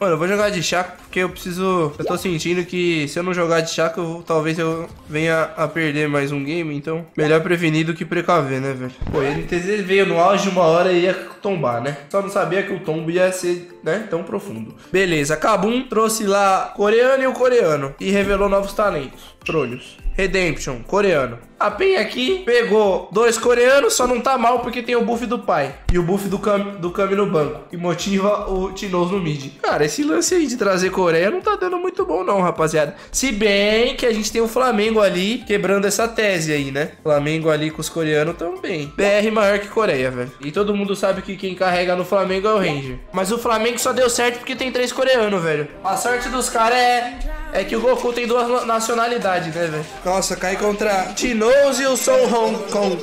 Mano, eu vou jogar de Chaco porque eu preciso... Eu tô sentindo que se eu não jogar de Chaco, eu- talvez eu venha a perder mais um game. Então, melhor prevenir do que precaver, né, velho? Pô, ele NTZ veio no auge de uma hora e ia tombar, né? Só não sabia que o tombo ia ser, né, tão profundo. Beleza, Kabum trouxe lá coreano e o coreano. E revelou novos talentos. Trolhos. Redemption, coreano. A Pen aqui pegou dois coreanos, só não tá mal porque tem o buff do pai e o buff do Kami, do no banco, que motiva o Tinoz no mid. Cara, esse lance aí de trazer Coreia não tá dando muito bom não, rapaziada. Se bem que a gente tem o Flamengo ali quebrando essa tese aí, né? Flamengo ali com os coreanos também. BR maior que Coreia, velho. E todo mundo sabe que quem carrega no Flamengo é o Ranger. Mas o Flamengo só deu certo porque tem três coreanos, velho. A sorte dos caras é é que o Goku tem duas na- nacionalidades, né, velho? Nossa, cai contra Tinoz e o Son Hong Kong.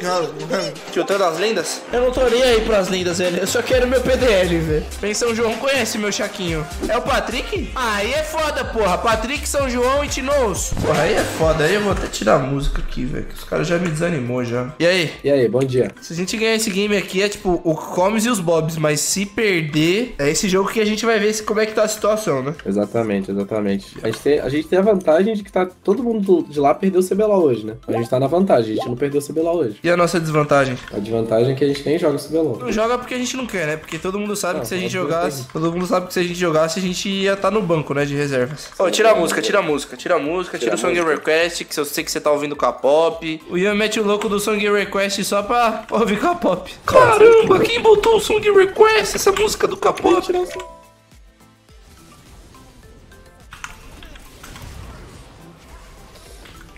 Chutando as lendas? Eu não tô nem aí pras lendas, velho. Eu só quero meu PDL, velho. Bem, São João conhece meu Chaquinho. É o Patrick? Ah, aí é foda, porra. Patrick, São João e Tinoz. Porra, aí é foda. Aí eu vou até tirar a música aqui, velho. Que os caras já me desanimou já. E aí? E aí, bom dia. Se a gente ganhar esse game aqui, é tipo o Comes e os Bobs. Mas se perder, é esse jogo que a gente vai ver se- como é que tá a situação, né? Exatamente, exatamente. A gente, tem, a gente tem a vantagem de que tá todo mundo de lá perdeu o CBLOL hoje, né? A gente tá na vantagem, a gente não perdeu o CBLOL hoje. E a nossa desvantagem? A desvantagem é que a gente nem joga o CBLOL. Não joga porque a gente não quer, né? Porque todo mundo sabe Não, que se a gente que jogasse. tem. Todo mundo sabe que se a gente jogasse, a gente ia estar no banco, né? De reservas. Ô, tira a música, tira a música, tira a música, tira, Tira o Song. Request, que eu sei que você tá ouvindo K-pop. O Ian mete o louco do Song Request só pra ouvir K-pop. Caramba, quem botou o Song Request? Essa música do K-pop?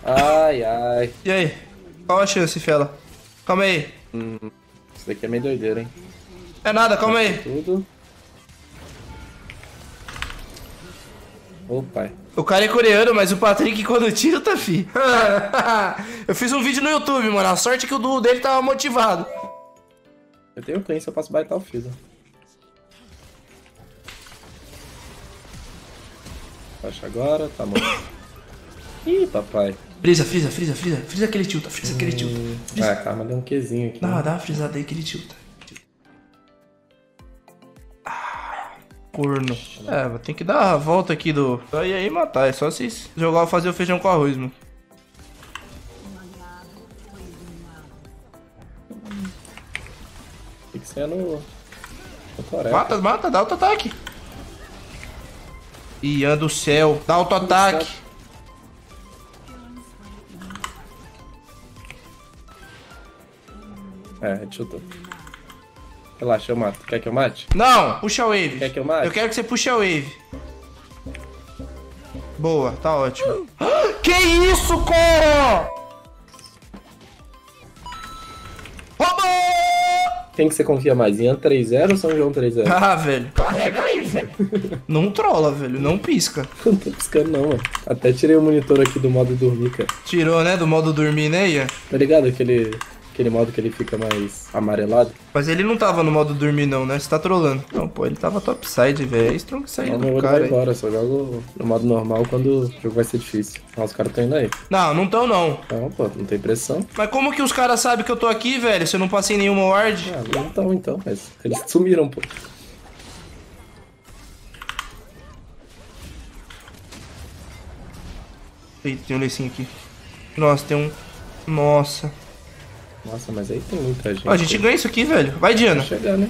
Ai, ai. E aí? Qual a chance, fela? Calma aí. Isso daqui é meio doideira, hein? É nada, calma aí. Tudo. Ô, pai. O cara é coreano, mas o Patrick quando tira tá fi. eu fiz um vídeo no YouTube, mano. A sorte é que o duo dele tava motivado. Eu tenho cleanse, eu posso baitar o Fizzle. Baixa agora, tá bom. Ih, papai. Frisa, frisa, frisa, frisa. Frisa aquele tilta, frisa aquele tilta. Ah, a Karma deu um Qzinho aqui. Dá, dá uma frisada aí que ele tilta. Ah, corno. É, ter que dar a volta aqui do. Só ir aí e matar. É só vocês jogar fazer o feijão com arroz, mano. Tem que ser no. no. Mata, mata, dá auto-ataque. Ian do céu, dá auto-ataque. É, headshotou. Relaxa, eu mato. Quer que eu mate? Não, puxa a wave. Quer que eu mate? Eu quero que você puxe a wave. Boa, tá ótimo. Que isso, Coro? Quem que você confia mais? Ian 3-0 ou São João 3-0? Ah, velho. Carrega aí, velho. Não trola, velho. Não pisca. Não tô piscando não, mano. Até tirei o monitor aqui do modo dormir, cara. Tirou, né? Do modo dormir, né, Ian? Tá ligado? Aquele, aquele modo que ele fica mais amarelado. Mas ele não tava no modo dormir, não, né? Você tá trolando. Não, pô, ele tava topside, velho. É strong side não do vou cara. embora, só jogo no modo normal quando o jogo vai ser difícil. Ah, os caras estão indo aí. Não, não tão, não. Não, pô, não tem pressão. Mas como que os caras sabem que eu tô aqui, velho? Se eu não passei nenhuma ward? Ah, não estão então, mas eles sumiram, pô. Eita, tem um lecinho aqui. Nossa, tem um. Nossa. Nossa, mas aí tem muita gente. Ó, a gente ganha isso aqui, velho. Vai, Diana. Vai chegar, né?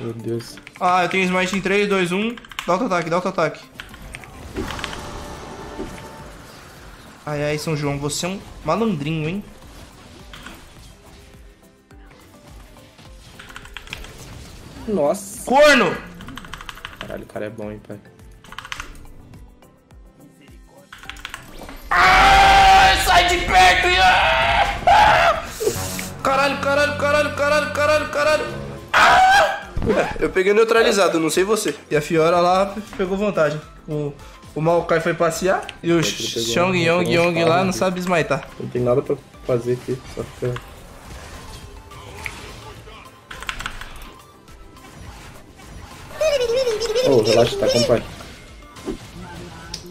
Meu Deus. Ah, eu tenho smite em 3, 2, 1. Dá auto-ataque, dá auto-ataque. Ai, ai, São João, você é um malandrinho, hein? Nossa. Corno! Caralho, o cara é bom, hein, pai. Ai, sai de perto! Ah! Caralho, caralho, caralho, caralho, caralho, caralho. Ah! É, eu peguei neutralizado, não sei você. E a Fiora lá pegou vantagem. O, o Maokai foi passear e o Xiong Yong Yong lá não sabe smitar. Não tem nada pra fazer aqui, só fica. Relaxa, tá com pai.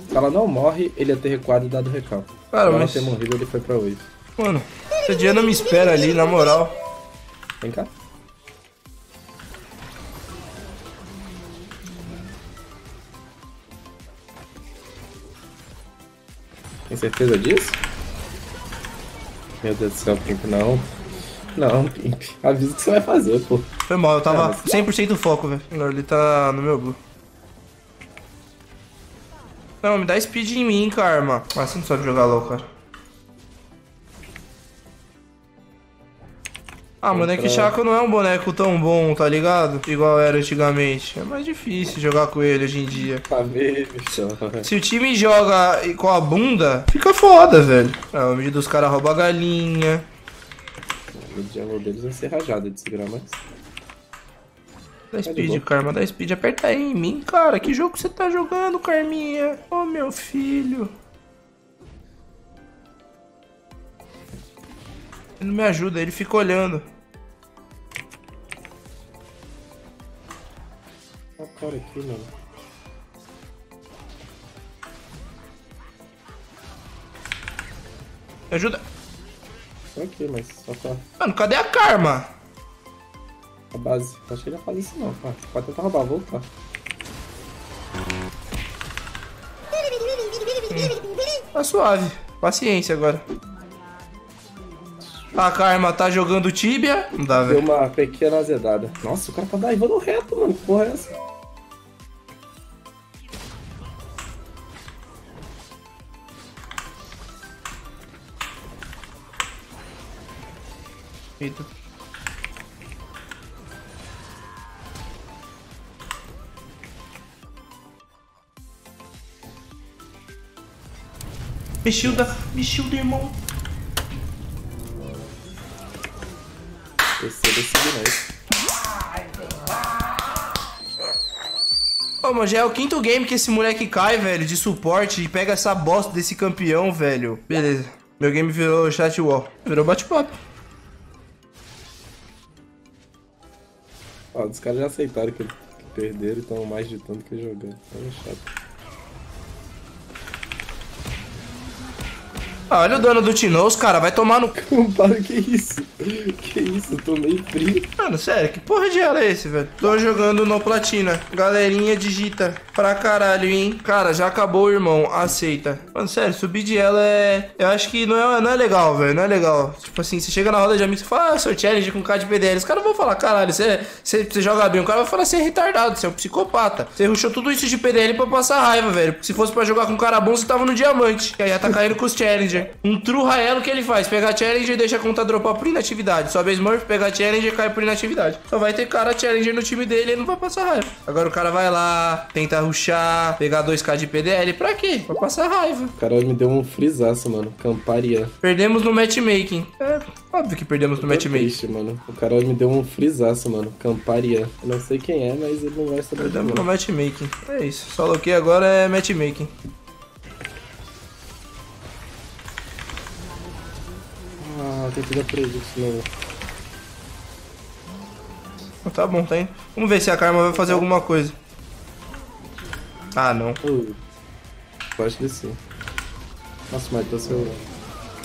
Se ela não morre, ele ia ter recuado e dado recall. Cara, Se ela mas- ter morrido, ele foi pra 8. Mano, essa Diana me espera ali, na moral. Vem cá. Tem certeza disso? Meu Deus do céu, Pimp, não. Não, Pimp. Avisa o que você vai fazer, pô. Foi mal, eu tava Ah, mas- 100% foco, velho. Agora ele tá no meu blue. Não, me dá speed em mim, Karma. Ah, você não sabe jogar LOL, cara. Ah, boneco Chaco não é um boneco tão bom, tá ligado? Igual era antigamente. É mais difícil jogar com ele hoje em dia. Bicho. Se o time joga com a bunda, fica foda, velho. Ah, o vídeo dos caras rouba a galinha. O jungle deles vai ser rajada de segurar mais. Dá de speed. Karma, dá speed. Aperta aí em mim, cara. Que jogo você tá jogando, Carminha? Ô, meu filho. Ele não me ajuda, ele fica olhando. Olha o cara aqui, mano. Me ajuda. Tô aqui, mas só tá Mano, cadê a Karma? A base. Acho que ele ia fazer isso não. Ah, pode tentar roubar, voltar. Tá suave. Paciência agora. A Karma tá jogando Tibia. Não dá, Deu velho. uma pequena azedada. Nossa, o cara tá daivando reto, mano. Que porra é essa? Eita. Me shielda, me shielda, irmão. Esse é desse né? Ô, mas já é o quinto game que esse moleque cai, velho, de suporte e pega essa bosta desse campeão, velho. Beleza. Meu game virou chat wall. Virou bate-papo. Ó, os caras já aceitaram que, que perderam e estão mais de tanto que jogando. É chato. Ah, olha o dano do Tinoz, cara. Vai tomar no... c- Para, que isso? Que isso? Eu tô meio frio. Mano, sério, que porra de ela é esse, velho? Tô jogando no platina. Galerinha digita pra caralho, hein? Cara, já acabou, irmão. Aceita. Mano, sério, subir de ela é. Eu acho que não é, não é legal, velho. Não é legal. Tipo assim, você chega na roda de amigos e fala, ah, sou challenge com K de PDL. Os caras vão falar, caralho, você, você, você joga bem. O cara vai falar, você é retardado, você é um psicopata. Você rushou tudo isso de PDL pra passar raiva, velho. Porque se fosse pra jogar com um cara bom, você tava no diamante. Que aí já tá caindo com os challenger. Um true Raelo que ele faz? Pegar challenger e deixa a conta dropar por inatividade. Sobe a Smurf, pegar challenger e cai por inatividade. Só vai ter cara challenger no time dele e ele não vai passar raiva. Agora o cara vai lá, tenta rushar, pegar 2k de PDL. Pra quê? Pra passar raiva. O cara me deu um frisaço, mano. Camparia. Perdemos no matchmaking. É, óbvio que perdemos no matchmaking. triste, mano. O cara me deu um frisaço, mano. Camparia. Eu não sei quem é, mas ele não vai saber. Perdemos no matchmaking. É isso. Só loquei agora é matchmaking. Tem que dar prejuízo, não. Tá bom, tá indo. Vamos ver se a Karma vai fazer alguma coisa. Ah, não. Uh, que sim. Nossa, mas tô seu.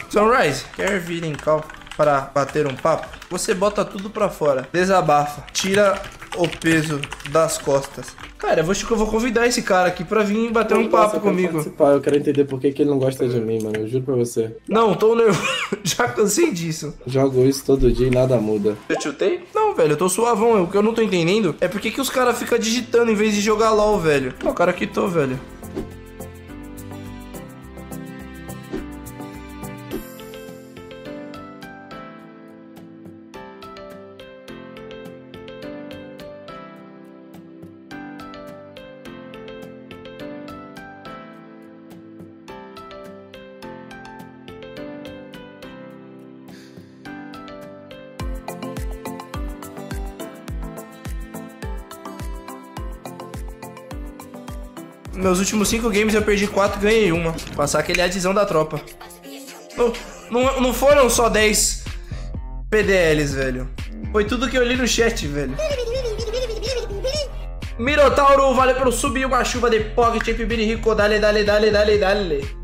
Sunrise, quer vir em cal para bater um papo? Você bota tudo pra fora, desabafa, tira o peso das costas. Cara, eu acho que eu vou convidar esse cara aqui pra vir bater um Nossa, papo eu comigo. participar, Eu quero entender por que, que ele não gosta de mim, mano. Eu juro pra você. Não, tô nervoso. Já cansei disso. Jogo isso todo dia e nada muda. Eu chutei? Não, velho, eu tô suavão. O que eu não tô entendendo é por que que os caras ficam digitando em vez de jogar LOL, velho. O cara quitou, velho. Meus últimos cinco games eu perdi quatro ganhei uma. Passar aquele adesão da tropa. Não, não, não foram só 10 PDLs, velho. Foi tudo que eu li no chat, velho. Minotauro, valeu pelo subir uma chuva de pocket, Pibini Rico, dale, dale, dale, dale, dale.